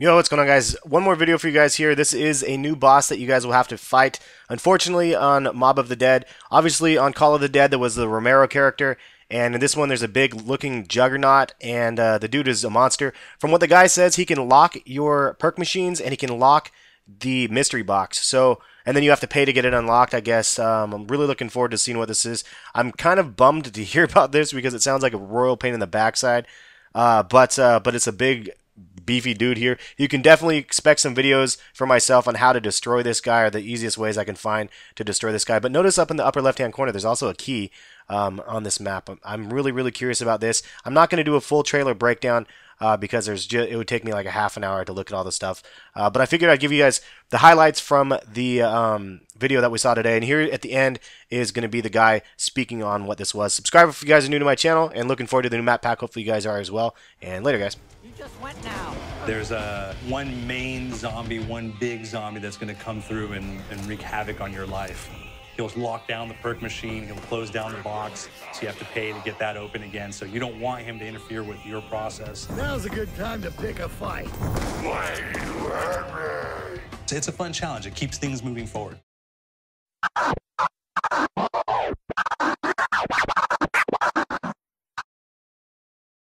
Yo, what's going on guys? One more video for you guys here. This is a new boss that you guys will have to fight. Unfortunately on Mob of the Dead. Obviously on Call of the Dead there was the Romero character. And in this one there's a big looking juggernaut and uh, the dude is a monster. From what the guy says he can lock your perk machines and he can lock the mystery box. So and then you have to pay to get it unlocked, I guess. Um, I'm really looking forward to seeing what this is. I'm kind of bummed to hear about this because it sounds like a royal pain in the backside. Uh, but uh, but it's a big beefy dude here. You can definitely expect some videos for myself on how to destroy this guy or the easiest ways I can find to destroy this guy. But notice up in the upper left hand corner there's also a key um, on this map. I'm really really curious about this. I'm not going to do a full trailer breakdown uh, because there's it would take me like a half an hour to look at all the stuff. Uh, but I figured I'd give you guys the highlights from the um, video that we saw today. And here at the end is going to be the guy speaking on what this was. Subscribe if you guys are new to my channel and looking forward to the new map pack. Hopefully you guys are as well. And later, guys. There's a one main zombie, one big zombie that's going to come through and, and wreak havoc on your life. He'll lock down the perk machine. He'll close down the box, so you have to pay to get that open again. So you don't want him to interfere with your process. Now's a good time to pick a fight. Why you hurt me? It's a fun challenge. It keeps things moving forward.